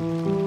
Bye.